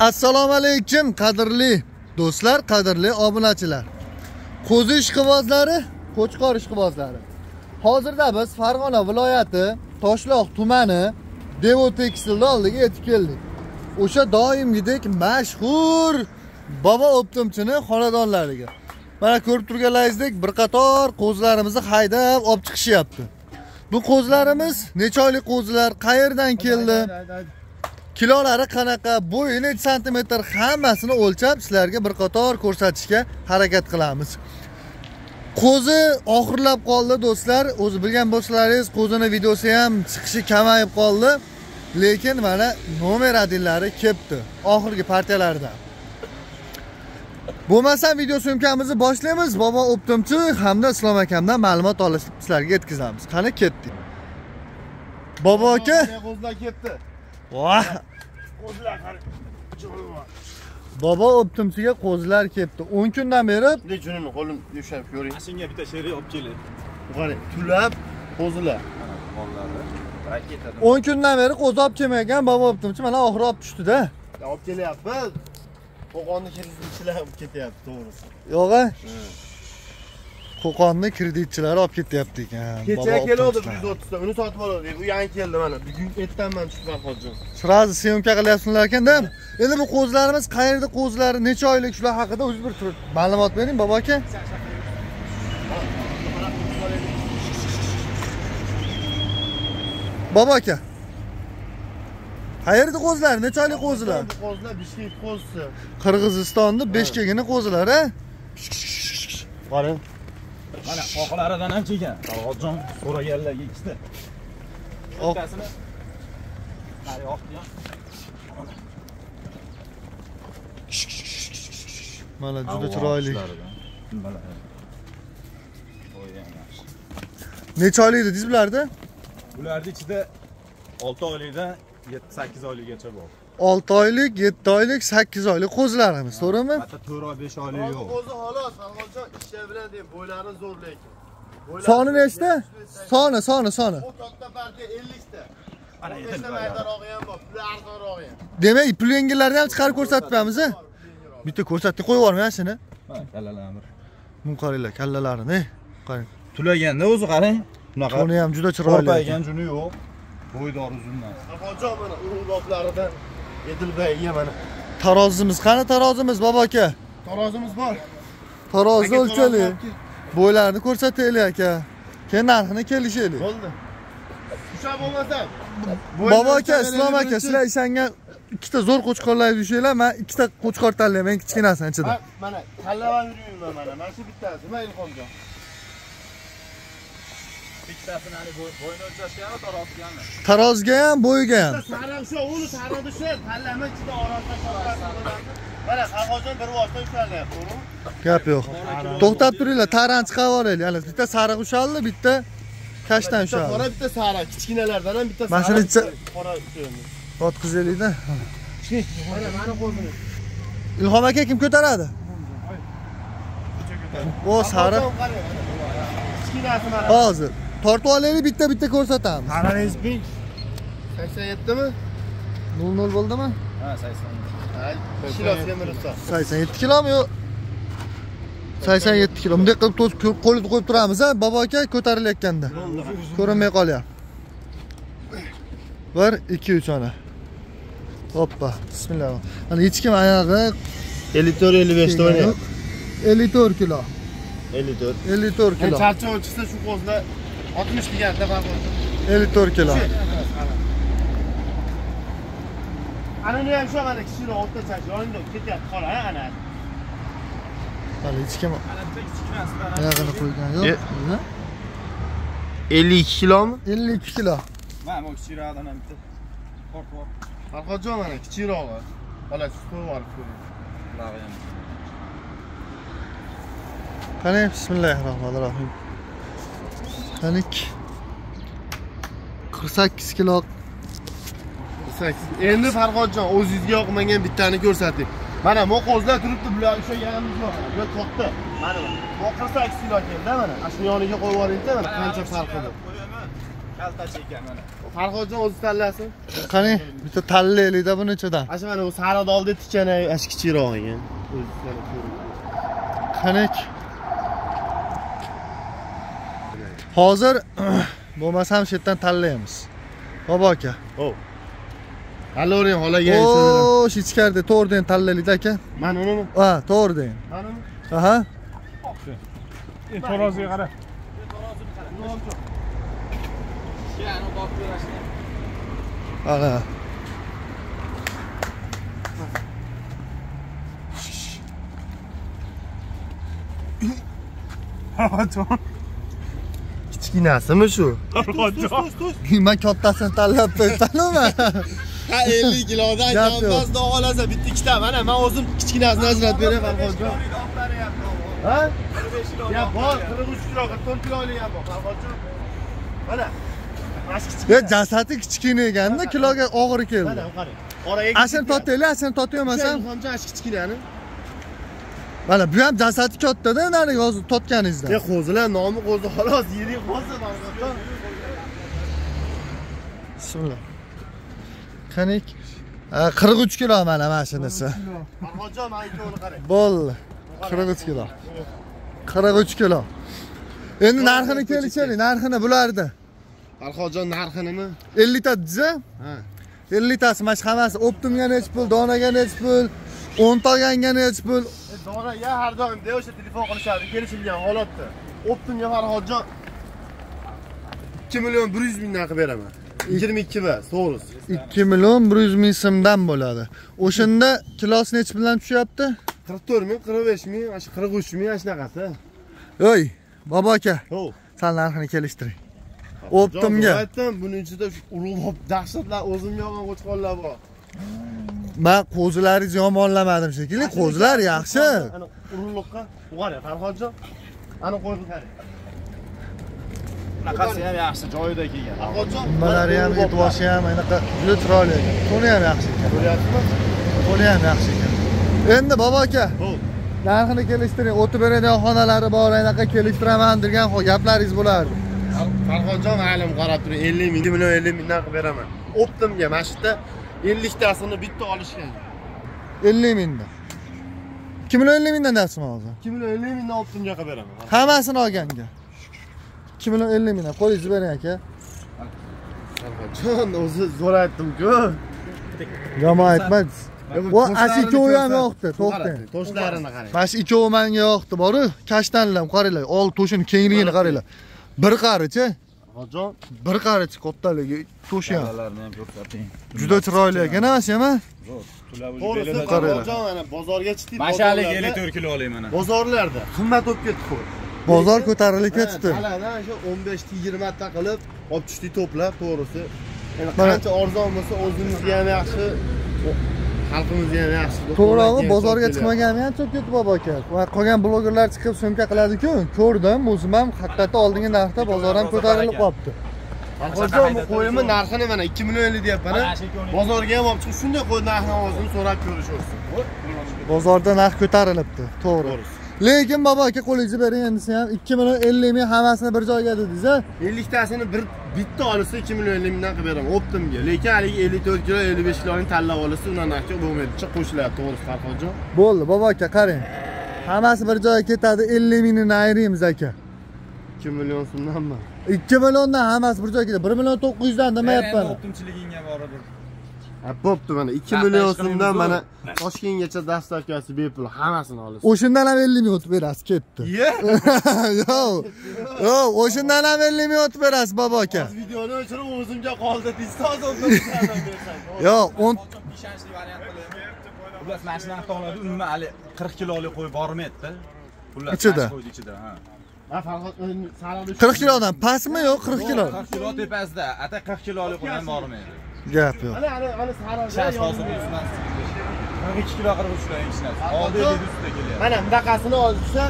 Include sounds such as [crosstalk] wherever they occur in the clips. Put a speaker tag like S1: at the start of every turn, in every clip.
S1: assalomu alaykum qadrli do'stlar qadrli obunachilar. Qo'zi ishqibozlari qo'chqor ishqibozlari hozirda biz farg'ona viloyati toshloq tumani devo tekstilni oldiga yetib keldik. O'sha doimgidek mashhur bobo optimchini xonadonlariga. Mana ko'rib turganlaringizdek bir qator qo'zilarimizni haydab olib chiqishyapti. Bu qo'zilarimiz necha oylik qo'zilar qayerdan keldi? Kilolari qanaqa? Bo'yi necha santimetr hammasini o'lchab sizlarga bir qator ko'rsatishga harakat qilamiz. Qo'zi oxirlab qoldi do'stlar. O'zi bilgan bo'lsalaringiz qo'zini videosi ham chiqishi kamayib qoldi. Lekin mana nomer adillari kelibdi oxirgi partiyalardan bo'lmasam video syomkamizni boshlaymiz. Bobo optimchi hamda islom akamdan ma'lumot olib sizlarga yetkazamiz. Qani ketdik. Bobo aka.
S2: qo'zilar ketdi.
S1: Voh
S2: qo'zilar
S1: bobo optimchiga qo'zilar kelibdi o'n kundan beri
S2: junini qo'lim yumshab ko'ring.
S3: Shunga bitta sherik olib keling.
S2: qarang tulab qo'zilar.
S1: O'n kundan beri qo'zi olib kelmagan bobo optimchi mana oxiri olib tushdida.
S2: Olib kelyapmiz qo'qonni kreditchilar olib ketyapti to'g'risi.
S1: Yo'q a qo'qonni kreditchilari olib ketyapti ekan.
S2: Kecha keluvdi bir yuz o'ttizta uni sotib oladi. U yangi keldi mana bugun ertanman tushib farhodjon
S1: sразу syomka qilyapsizlar ekanda endi bu qo'zilarimiz qayerda qo'zilari necha oylik shular haqida o'zi bir tur ma'lumot bering bobo aka. Bobo aka qayerda qo'zilar necha oylik qo'zilar
S2: qo'zilar bishkek qo'zisi
S1: qirg'izistonni beshkegini qo'zilar a
S2: qarang
S3: Mana oqlaridan ham kelgan. Farhodjon so'raganlarga ikkita. Bittasini qari oqdi ham.
S1: mana juda chiroyli. Necha oylik dedingiz bularda?
S3: Bularni ichida 6 oylikdan 7-8 oylikgacha bor.
S1: olti oylik yetti oylik sakkiz oylik qo'zilarimiz to'g'rimi
S3: Hatto 4 oy 5 oylik yo'q.
S2: qo'zi xolos farhodjon ishlar bilan deb bo'ylarini zo'r lekin Bo'ylari-
S1: soni nechta soni soni soni
S2: katta partiya 50 ta
S3: Mana
S2: o'n
S3: endi
S2: beshta
S3: bular.
S2: maydonrog'i ham bor puli arzonrog'i ham
S1: demak pul yengillarni ham chiqarib ko'rsatib beramiz a bitta ko'rsatdik qo'yib yubormang shuni
S3: Mana kallalarni.
S1: bu qaranglar kallalarini qarang
S3: Tulaganda o'zi qarang. Bunaqa
S1: to'ni ham juda chiroyli ekan.
S3: Qo'rpaygan juni yo'q. Bo'ydor uzundan.
S2: farhodjon mana urug'laridan edilbayga mana.
S1: Tarozimiz qani tarozimiz bobo aka
S2: tarozimiz bor.
S1: Tarozi
S2: Aka,
S1: o'lchaylik bo'ylarini ko'rsataylik aka. Keyin narxini kelishaylik.
S2: Bo'ldi. Ushlab bo'lmasam.
S1: Bobo aka islom aka sizlar ishongan ikkita zo'r qo'chqorlarni yushinglar man ikkita qo'chqor tanlayman kichkinasini ichida.
S2: Mana tanlab yuribman mana. Mana shu bittasi nima ilhomjon
S3: Bittasini hali bo'yni o'lchashga ham tarozgami?
S1: tarozga ham bo'yiga ham
S2: sariq shu uni sariqni shu tanlama ichida orasida mana farhodjon bir vosita ushlayapti to'g'rimi
S1: gap yo'q. To'xtab turinglar taran chiqarib olaylik. Hali bitta sariq ushaldi bitta kashtan
S2: bitta qora bitta sariq. Kichkinalardan ham bitta
S1: Mana shuni
S2: qora ushlaymiz
S1: yotqizaylikda.
S2: Mana mani qo'zini
S1: ilhom aka kim ko'taradi? O sariq. Hozir Tortuv aleni bitta bitta ko'rsatamiz.
S2: Qararangiz ping.
S1: 87mi? 00 bo'ldimi?
S3: Ha, 80.
S2: Kilosiga
S1: ruxsat. 87 kilomi yo'q? 87 kilo. Bunday qilib to'sib qo'lni qo'yib turamiz, ha, bobo aka ko'tarilayotganda. Ko'rinmay qolyapti. 1 2 3 ana. Hoppa, bismillah. Ana ichkim oyog'i
S2: 54 55 ta o'ynayapti.
S1: 54 kilo. 54. 54 kilo.
S2: Charchoq chiqsa shu qo'zda 60 deganida
S1: man 54 kilo.
S2: Ana uni ham shu mana kishining o'rta chak yonida ketyapti qora ana.
S1: Hali hech kim oyog'ini qo'ygan yo'q.
S2: E- 52 kilomi?
S1: 52 kilo.
S3: Mana bu kichikroqdan ham bitta Qo'rqib. bor.
S2: Farhodjon mana kichikrog'i. Bola suti borib ko'ring.
S3: Bunaqa ham.
S1: Qani, bismillahir. Qanik qirq sakkiz kilo
S2: endi farhodjon o'zingizga yoqmagan bittani ko'rsating mana bu qo'zlar turibdi bular ushlaganimiz yo'q bu katta mana bu. Qirq sakkiz kilo keldi mana. Ana shu yoniga qo'yib yuboringda mana qancha farqi
S3: kaltachi ekan mana.
S2: Farhodjon o'zi tanlasin.
S1: Qani bitta tanlaylikda bu nechadan?
S2: Ana shu mana u sariq oldi tikkani ash kichikroq ekan o'zi mana ko'rib.
S1: qanik hozir [clears throat] bo'lmasam shu yerdan tanlaymiz. Bobo aka.
S2: Hov. Alloring xolaga
S1: o shu ichkarida to'g'ridan tanlaylikda aka.
S2: Mana unimi
S1: ha to'g'ridan
S2: mana uni.
S1: Aha.
S3: Taroziga qara.
S1: Ana [laughs]
S2: kichkinasimi shu?
S1: Man kattasini tanlab qo'yibsanmi
S2: ha 50 kilodan kampas olasa bitta ikkita mana man o'zim kichkinasini ajratib beray farhodjon ha? Ya bor 43 kilo 44 kiloli ham bor farhodjon mana
S1: e jasadi kichkina ekanda kiloga og'ir keldi.
S2: Mana qarang oraga
S1: asini totaylik asini totolmasam
S2: hamcha ash kichkinani
S1: mana bu ham jasadi kattada narigi hozir totganingizda.
S2: E qo'zilar nomi qo'zi xolos yirik qo'zi
S1: bismillah. Qanik qirq uch kilo mana mana shunisi
S2: farhodjon mana ikkovini qarang.
S1: Bo'ldi. Qirq uch kilo. Qirq uch kilo. Endi narxini kelishaylik narxini bularni
S2: farhodjon narxi nima
S1: ellikta desa?
S2: Ha.
S1: Elliktasi mana shu hammasi optimga nechi pul donaga nechi pul o'nta olganga nechi pul
S2: Dona ya har doimda o'sha telefon qilishadi kelishilgan holatda. Optimga Farhodjon 2 million 100 mingdan qilib beraman. 22 va to'g'risi.
S1: ikki million bir yuz ming so'mdan bo'ladi o'shanda kilosi nechi bilan tushyapti
S2: 44 ming, 45 ming, mana shu 43 ming, mana shunaqasi.
S1: oy bobo aka sal narxini kelishtiring optimga
S2: Aytdim, buning ichida shu ulug'bob dahshatlar o'zimga olgan qo'chqonlar bor.
S1: Man qo'zilaringizni yomonlamadim shekilli qo'zilar yaxshi.
S2: Ana urug'liqqa, qara Farhodjon. Ana qo'yib qarang.
S3: bunaqasi ham yaxshi joyida kelgan.
S2: Farhodjon.
S1: nimalari ham et boshi ham anaqa juda chiroyli ekan to'ni ham yaxshi ekan.
S2: Ko'ryapsizmi?
S1: to'ni ham yaxshi ekan. Endi bobo aka narxini kelishtiring. O'tib beradigan xonalari bor anaqa kelishtiraman degan gaplaringiz bo'lardi
S2: Farhodjon aylim qarab turing. 50 ming, 2 million 50 mingdan qilib beraman. Optimga mana shu yerda 50 tasini bitta olishgan.
S1: ellik mingdan ikki million ellik mingdan deyapsizmi hozir
S2: 2 million 50 mingdan optimga qilib beraman.
S1: hammasini olganga ikki million ellik mingdan qo'lingizni bering aka
S2: Jon o'zi zo'r aytdim-ku.
S1: yomon aytmadingiz Vo, ana shu ikkovi ham yoqdi, to'xtang.
S2: Toshlarini qarang.
S1: mana shu ikkovi menga yoqdi boru kashtanlar qaranglar old to'shini kengligini qaranglar bir qarichi
S2: Hojon,
S1: bir qarichi kattaligi to'shi ham
S3: Dalalarni ham ko'rsating.
S1: Juda chiroyli ekan mana shu ham a?
S2: to'g'risi
S1: qaranglar.
S2: Mana bozorga chiqdik.
S3: mashalik
S2: bozorlarda-
S3: 54 kilo olay mana.
S2: Bozorlarda. Qimmat bo'lib ketdi
S1: bozor ko'tarilib ketdi.
S2: Taladan shu 15 ta 20 ta qilib olib tushdik to'plab, to'g'risi.
S1: Mana-
S2: qancha arzon bo'lsa o'zimizga ham yaxshi, xalqimizga ham yaxshi.
S1: to'g'rirog'i bozorga chiqmagani ham cho'p ketdi bobo aka va qolgan blogerlar chiqib syomka qiladiku ko'rdim o'zim ham haqiqatda oldingi narxda bozor ham ko'tarilib qolibdi
S2: Hojon bu qo'yimni narxini mana 2 million 50 deyapman. Bozorga ham olib chiqib shunday qo'y narxini o'zini so'rab ko'rishaversin.
S1: bozorda narx ko'tarilibdi to'g'ri
S2: To'g'risi.
S1: Lekin bobo aka qo'lingizni bering endi ham ikki million ellik ming hammasini bir joyga dedingiz a
S2: 50 tasini bir bitta olsa 2 million 50 mingdan qilib beraman optimga. Lekin haligi 54 kilo 55 kiloni tanlab olsa undan narxga bo'lmaydi. Qo'shiladi to'g'risi Farhodjon.
S1: bo'ldi bobo aka qarang hammasi bir joyga ketadi ellik mingini ayiramiz aka
S2: 2 million so'mdanmi?
S1: ikki milliondan hammasi bir joyga ketadi bir million to'qqiz yuzdan demayapman
S3: optimchiligingga boradi
S2: Ha, bo'pti mana 2
S3: Narx
S2: million so'mdan mana Toshkentgacha dastavkasi bepul hammasini olasiz.
S1: o'shandan ham ellik ming o'tib berasiz ketdi.
S2: Ye. [laughs]
S1: yo'q. Yo'q o'shandan ham ellik ming o'tib berasiz bobo aka
S2: videoni o'chirib o'zimga qoldi deysiz hozir undan bersang. [laughs]
S1: yo'q o'n
S3: ishonchli variant qilib. Xullas mana shu narxda oladi umuman hali 40 kilolik qo'y bormaydida xullas
S1: Ichida?
S3: ichida ha.
S1: Qirq kilodan pastmi yo'q qirq kilo?
S3: 40 kilo tepasida. Ata 40 kilolik qo'y ham bormaydi
S1: gap yo'q.
S3: Shash hozir 42 kilo 43 kilo eng kichkinasi oldi. 7 ustida kelyapti
S2: Mana bunaqasini olsa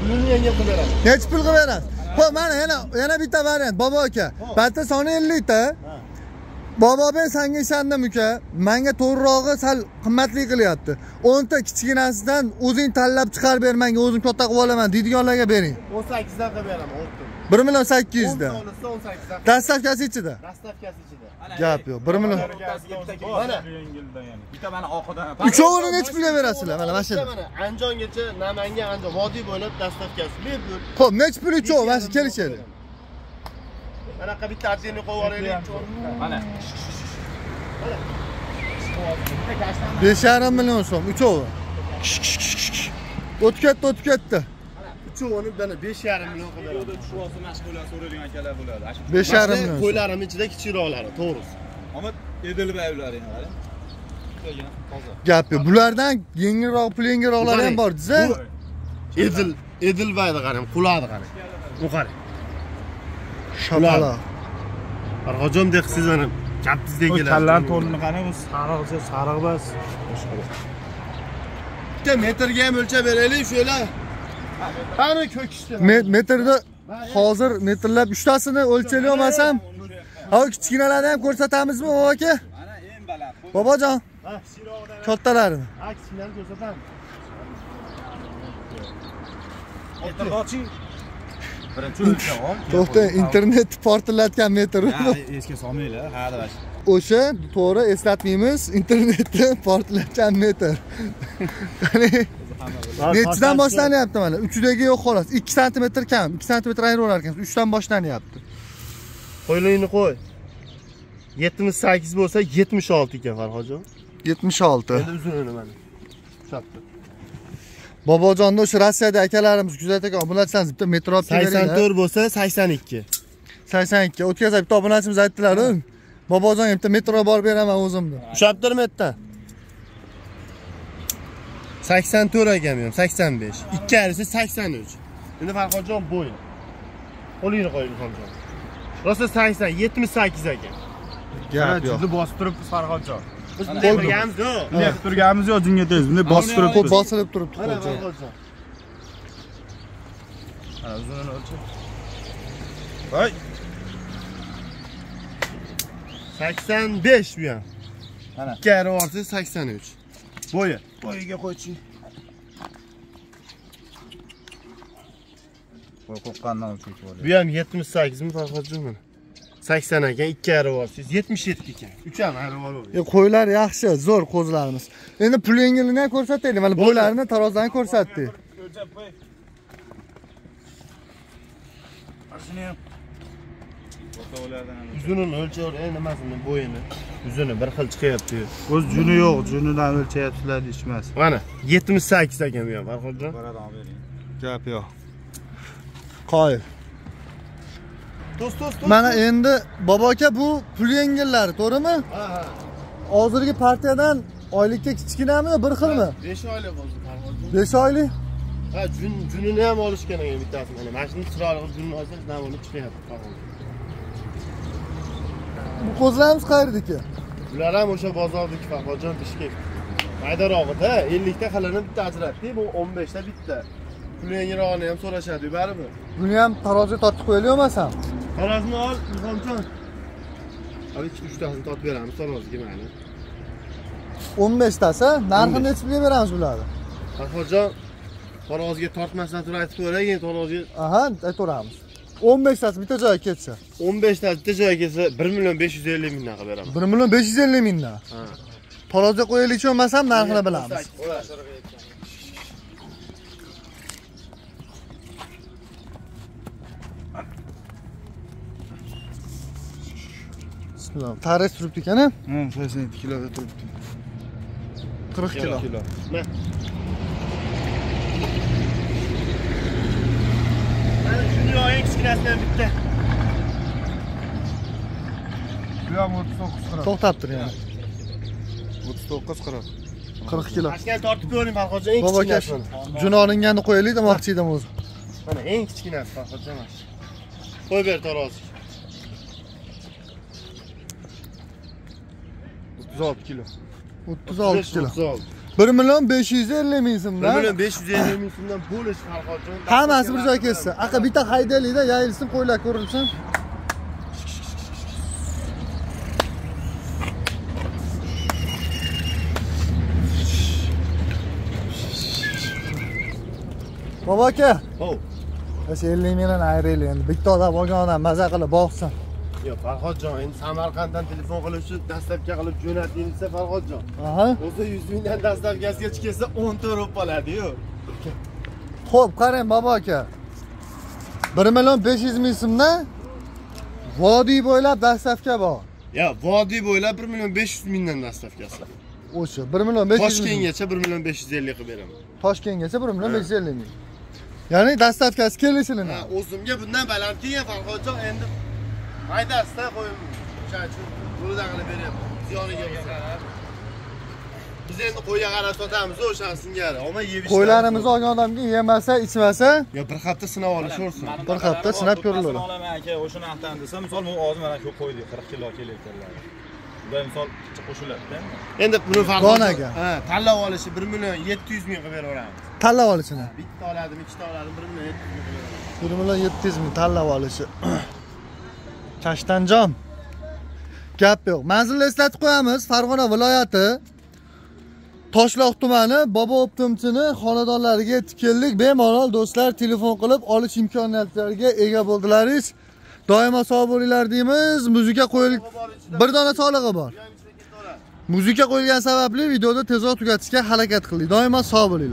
S2: pulini yengil qilib beradi.
S1: nechi pul qilib berasiz ho'p mana yana yana bitta variant. Bobo aka bitta soni ellikta. Bobobek sanga ishondim uka. Manga to'g'rirog'i sal qimmatli qilyapti. O'nta kichkinasidan o'zing tanlab chiqarib ber manga o'zim katta qilib olaman deydiganlarga bering.
S2: 18 dan qilib beraman,
S1: bir million sakkiz
S2: 18
S1: dastavkasi ichida.
S2: Dastavkasi ichida.
S1: Gap yo'q. Bir million
S2: Mana.
S3: Bitta mana oqidan
S1: uchovini nechi pulga berasizlar? Mana mashina
S2: Mana Andijongacha Namangan Andijon vodiy bo'ylab dastavkasi bepul.
S1: ho'p nechi pul uchovi mana shu kelishadi
S2: Anaqa bitta отдельный qo'yib yuboraylik.
S3: mana.
S1: Besh yarim million so'm uchovi o'tib ketdi o'tib ketdi
S2: Uchovini mana 5,5 million qilib
S3: yo'lda
S2: beradi.
S3: tushib olsa mashg'ulot so'raydigan akalar bo'ladi Ana shu-
S1: besh yarim million so'm
S2: Qo'ylarim ichida kichikroqlari, to'g'risi.
S3: qarang To'g'ri, toza
S1: gap yo'q bulardan yengilroq pul yengilroqlari ham bor desa
S2: Edil, edilbaydi qarang, quladi qarang. Bu qarang.
S1: shapaloq
S2: Farhojdek siz ana kattizda keladi.
S4: kallarni to'rni qarang u sariq desa sariq bas
S2: bitta metrga ham o'lchab beraylik shular. Qani ko'kishdi.
S1: Me- metrda hozir metrlab uchtasini o'lchay olmasam ha kichkinalarni ham ko'rsatamizmi bobo aka
S3: mana eng baland
S1: bobojon
S2: Ha,
S1: kattalarini
S2: ha, kichkinani ko'rsatamiz.
S3: o'lchab ol
S1: to'xtang internet portlatgan metr.
S3: Ha esga solmanglar ha давай
S1: o'sha to'g'ri eslatmaymiz internetda [laughs] portlatgan metr. [laughs] Qani nechidan boshlanyapti mana uchidagi yo'q xolos ikki santimetr kam ikki santimetr ayiraverar ekansiz uchdan boshlanyapti
S2: Qo'ylingni qo'y. 78 bo'lsa 76 ekan Farhodjon.
S1: yetmish olti
S2: Endi uzunini mana. Chapdi.
S1: bobojonni o'sha rossiyada akalarimiz kuzatagan obunachilarimiz bitta metr olib kelinglar
S2: 84 bo'lsa 82.
S1: sakson ikki o'tkazib bitta obunachimiz aytdilar bobojonga bitta metro borib beraman o'zim deb
S2: 84 ekan men 85. Ikki arisi 83. Endi Farhodjon bo'y. Qo'lingni qo'y Farhodjon. Rosa 80, 78 ekan.
S1: gap yo'q
S4: bosib turibmiz farhodjon
S2: Biz bunday qilganmiz yo'q.
S4: bunday qilib turganimiz yo'q jinga tez bunday bosib
S1: Qo'l
S4: turibmiz
S1: bosilib turibdi
S2: Mana. Farhodjon.
S3: mana uzunini o'lchab
S2: Voy. 85 bu ham.
S3: Mana.
S2: Ikki yarim orti 83. Bo'yi.
S3: bo'yiga qo'ychi qo'y qo'rqqandan o'lchab
S2: Bu ham 78 mi Farhodjon mana. 80 ekan, ikki yarim orti 77 ekan. 3 ham yarim orti.
S1: E, qo'ylar yaxshi zo'r qo'zlarimiz endi pul yengilini ham ko'rsataylik mana bo'ylarini tarozdan ko'rsatdik
S3: o'lchab qo'y shuni ham o'rtalardan ham
S2: Uzunini o'lchab endi nimasini, bo'yini. Uzuni bir xil chiqyapti.
S4: o'z juni yo'q junidan o'lchayapsizlar deyishmas
S2: Mana 78 ekan bu ham Farhodjon.
S3: barada olib bering
S1: gap yo'q qoyil
S2: To'st to'st
S1: mana endi bobo aka bu pul yengillari to'g'rimi
S2: Ha ha.
S1: hozirgi partiyadan oylikka kichkinami yo bir xilmi
S2: 5 oylik bo'ldi Farhodjon.
S1: besh oylik
S2: Ha, jun junini ham olishgan ekan bittasi mana. Mana shuni chiroyli qilib junini olsangiz navoni chiqyapti Farhodjon.
S1: Bu qo'zlarimiz qayerdiki
S2: Ular ham o'sha bozordagi Farhodjon Bishkek. Maydarog'ida 50 ta qalini bitta ajratdik, bu 15 ta bitta. Pul yengirog'ini ham so'rashadi, baribir.
S1: buni ham taroziga tortib qo'yaylik olmasam
S2: Tarozni ol, Ilhomjon. Hali 2 tasini tortib beramiz taroziga mayli.
S1: o'n beshtasi narxini nechi pulga beramiz bularni
S2: Farhodjon taroziga tortmasdan turib aytib qo'yay, keyin taroziga
S1: aha aytaveramiz o'n beshtasi bitta joyga ketsa.
S2: 15 ta bitta joyga kelsa 1 million 550 mingdan qilib beraman.
S1: bir million besh yuz ellik mingdan
S2: Ha.
S1: taroziga qo'yaylikchi bo'lmasam narxini bilamiz. bismillah. Tarix turibdi ekan a
S4: Hmm, sakson yetti kiloda turibdi.
S1: Qirq kilo.
S4: Kilo
S2: Mana. Mana kichkinasidan bitta.
S4: bu ham o'ttiz to'qqiz qirq
S1: to'xtab tur yana
S4: o'ttiz to'qqiz qirq
S1: qirq kilo
S2: Mashkani tortib ko'ring Farhodjon eng
S1: bobo aka
S2: kichkinasi.
S1: juni olinganini qo'yaylik demoqchi edim o'zi
S2: Mana eng kichkinasi Farhodjon mana. Qo'y ber tarozi. 36 kilo.
S1: o'ttiz olti kilo
S2: 36.
S1: Bir million besh yuz ellik ming
S2: 1
S1: so'mdan
S2: million 550 ming so'mdan bo'lish Farhodjon.
S1: hammasi bir joyga ketsa aqa bitta haydaylikda yayilsin qo'ylar ko'rilsin. Bobo aka
S2: Hov.
S1: ellik mingdan ayraylik endi. Bitta odam olgan odam maza qilib boqsin
S2: yo'q farhodjon endi samarqanddan telefon qilib shu dastlabki qilib jo'nating desa farhodjon o'zi yuz mingdan dastlabkasigacha kelsa o'nta urib qoladiyu
S1: ho'p qarang bobo aka. Bir million besh yuz ming so'mdan vodiy bo'ylab dastavka bor.
S2: Yo vodiy bo'ylab bir million besh yuz mingdan dastlabkasi.
S1: O'sha bir million besh yuz
S2: toshkentgacha bir million besh yuz ellik qilib beraman.
S1: Toshkentgacha bir million besh yuz ellik ming. Ya'ni dastavkasi kelishini
S2: Ha, o'zimga bundan baland kelgan farhodjon endi haydasida qo'yib o'shaning uchun to'lidan qilib beryapman ziyoniga bo'lsa biz endi qo'yga qarab sotamiz o'shani singari. Olma yeb ishlaymiz.
S1: qo'ylarimizni olgan odamga yemasa ichmasa?
S2: Yo bir hafta sinab olishaversin
S1: Bir hafta sinab ko'riladi.
S3: olaman aka o'sha narxdan desa misol bu hozir mana ko'p qo'ydik 40 kilo kelayotganlar ular misol qo'shiladida
S2: endi buni
S1: Donaga.
S2: farhodjon ha tanlab olishi bir million yetti yuz ming qilib beraveramiz.
S1: Tanlab olishini
S2: bitta oladimi ikkita oladimi bir million yetti yuz ming
S1: bir million yetti yuz ming tanlab olishi kashtanjon gap yo'q. Manzilni eslatib qo'yamiz. Farg'ona viloyati toshloq tumani bobo optimchini xonadonlariga yetib keldik. Bemalol do'stlar telefon qilib olish imkoniyatlariga ega bo'ldilaringiz doimo sog' bo'linglar deymiz. Muzika qo'yil bir dona solig'i bor. Muzika qo'yilgani sababli videoda tezroq tugatishga harakat qildik. Doimo sog' bo'linglar.